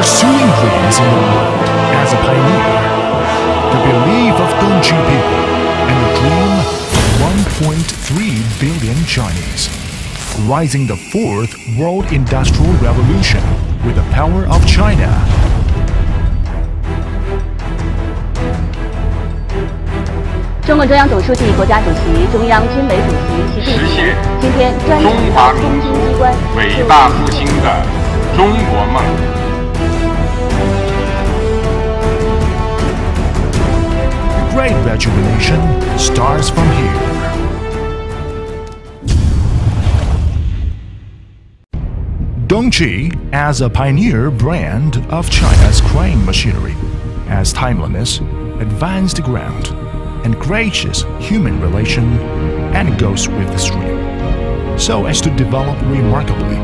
pursuing dreams in the world as a pioneer. The belief of Dongqi people and the dream of 1.3 billion Chinese. Rising the fourth world industrial revolution with the power of China 中共中央总书记、国家主席、中央军委主席习近平今天专门中华民族伟大复兴的中国梦。Rejuvenation starts from here. Dongqi, as a pioneer brand of China's crane machinery, has timeliness, advanced ground, and gracious human relation, and goes with the stream, so as to develop remarkably.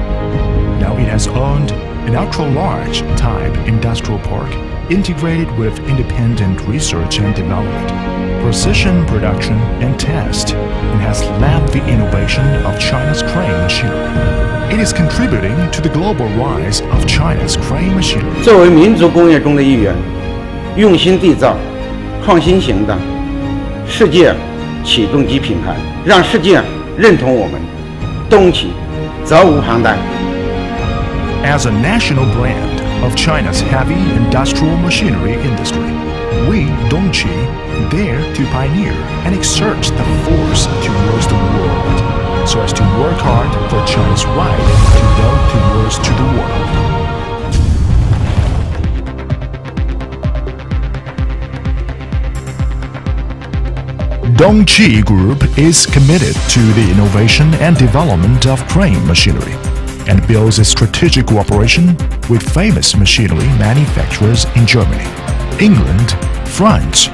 Now it has owned an ultra-large type industrial park integrated with independent research and development, precision production and test, and has led the innovation of China's crane machinery. It is contributing to the global rise of China's crane machinery. 作为民族工业中的一员，用心缔造创新型的世界起重机品牌，让世界认同我们，东起责无旁贷。 As a national brand of China's heavy industrial machinery industry, we, Dongqi, dare to pioneer and exert the force towards the world, so as to work hard for China's right to go towards to the world. Dongqi Group is committed to the innovation and development of crane machinery and builds a strategic cooperation with famous machinery manufacturers in Germany, England, France,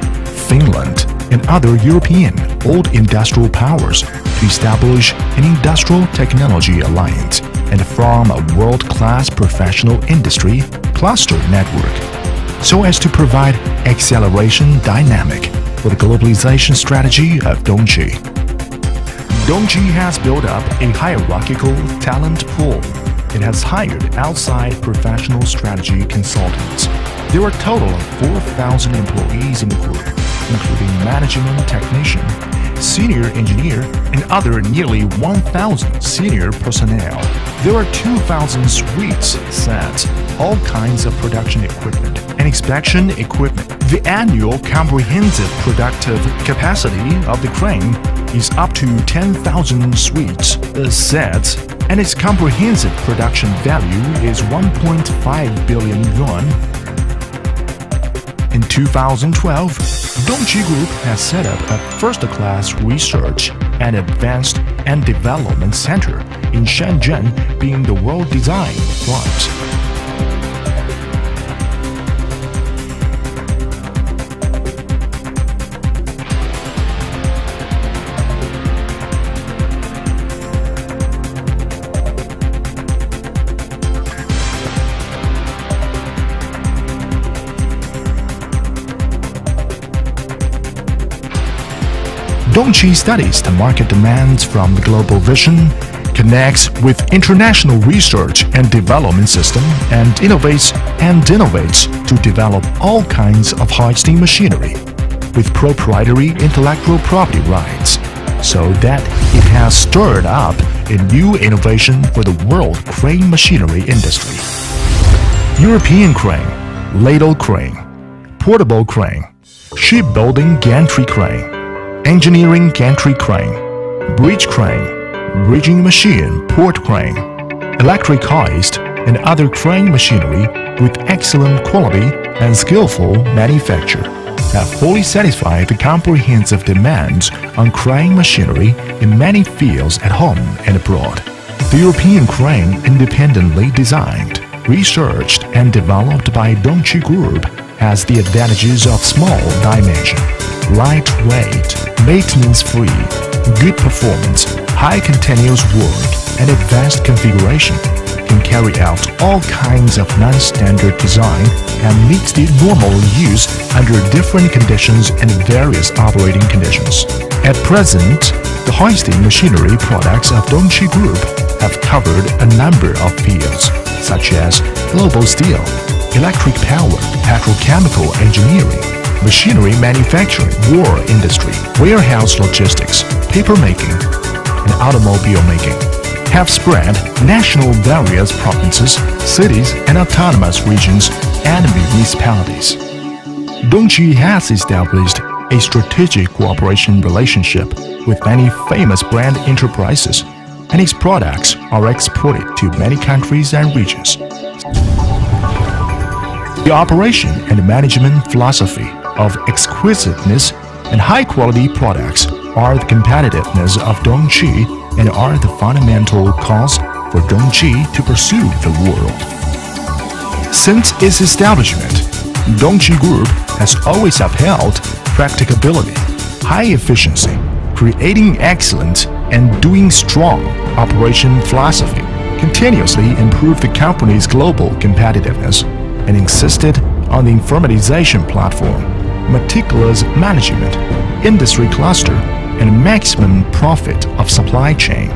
Finland, and other European old industrial powers to establish an industrial technology alliance and form a world-class professional industry cluster network so as to provide acceleration dynamic for the globalization strategy of Dongqi. Dongqi has built up a hierarchical talent pool. It has hired outside professional strategy consultants. There are a total of 4,000 employees in the group, including management technician, senior engineer, and other nearly 1,000 senior personnel. There are 2,000 suites, sets, all kinds of production equipment, and inspection equipment. The annual comprehensive productive capacity of the crane is up to 10,000 suites, uh, set, and its comprehensive production value is 1.5 billion yuan. In 2012, Dongqi Group has set up a first-class research and advanced and development center in Shenzhen, being the world design front. Dongqi studies the market demands from the global vision, connects with international research and development system, and innovates and innovates to develop all kinds of high-steam machinery with proprietary intellectual property rights, so that it has stirred up a new innovation for the world crane machinery industry. European crane, ladle crane, portable crane, shipbuilding gantry crane, engineering gantry crane, bridge crane, bridging machine port crane, electric hoist, and other crane machinery with excellent quality and skillful manufacture have fully satisfied the comprehensive demands on crane machinery in many fields at home and abroad. The European crane independently designed, researched, and developed by Dongqi Group has the advantages of small dimension, lightweight, maintenance-free, good performance, high continuous work, and advanced configuration. Can carry out all kinds of non-standard design and meets the normal use under different conditions and various operating conditions. At present, the hoisting machinery products of Dongqi Group have covered a number of fields, such as global steel, electric power, petrochemical engineering, machinery manufacturing, war industry, warehouse logistics, paper making, and automobile making have spread national various provinces, cities, and autonomous regions and municipalities. Dongqi has established a strategic cooperation relationship with many famous brand enterprises, and its products are exported to many countries and regions. The operation and management philosophy of exquisiteness and high-quality products are the competitiveness of Dongqi and are the fundamental cause for Dongqi to pursue the world. Since its establishment, Dongqi Group has always upheld practicability, high efficiency, creating excellence, and doing strong operation philosophy, continuously improved the company's global competitiveness, and insisted on the informatization platform, meticulous management, industry cluster, and maximum profit of supply chain.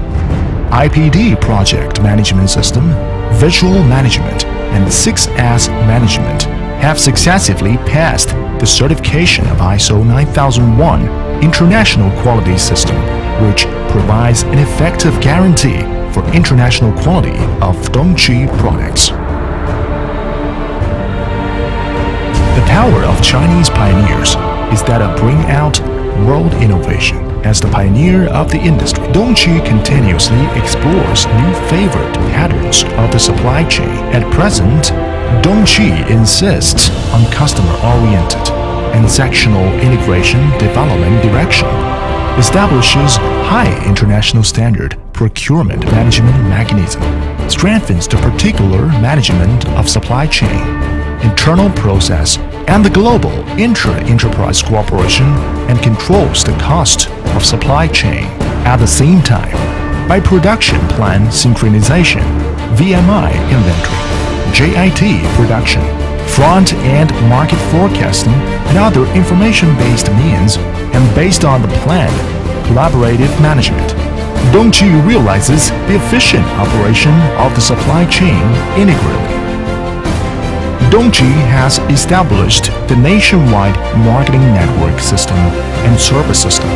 IPD project management system, visual management, and 6S management have successively passed the certification of ISO 9001 International Quality System, which provides an effective guarantee for international quality of Dongqi products. The power of Chinese pioneers is that of bring out world innovation. As the pioneer of the industry, Dongqi continuously explores new favorite patterns of the supply chain. At present, Dongqi insists on customer-oriented and sectional integration development direction, establishes high international standard procurement management mechanism, strengthens the particular management of supply chain, internal process, and the global intra-enterprise cooperation and controls the cost of supply chain. At the same time, by production plan synchronization, VMI inventory, JIT production, front-end market forecasting, and other information-based means, and based on the plan, collaborative management, Dongqi realizes the efficient operation of the supply chain integrally. Dongqi has established the nationwide marketing network system and service system,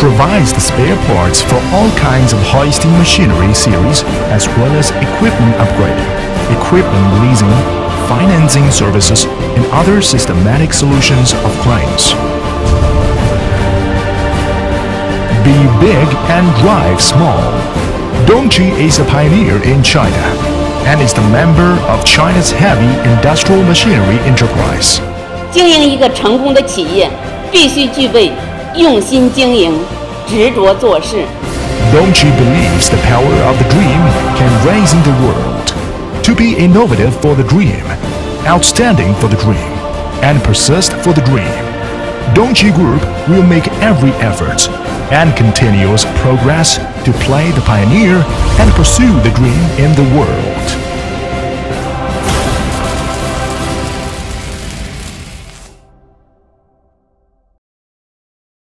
provides the spare parts for all kinds of hoisting machinery series as well as equipment upgrading, equipment leasing, financing services, and other systematic solutions of claims. Be big and drive small. Dongqi is a pioneer in China and is the member of China's heavy industrial machinery enterprise. 经营一个成功的企业，必须具备用心经营、执着做事。 Dongqi believes the power of the dream can raise in the world. To be innovative for the dream, outstanding for the dream, and persist for the dream. Dongqi Group will make every effort and continuous progress to play the pioneer and pursue the dream in the world.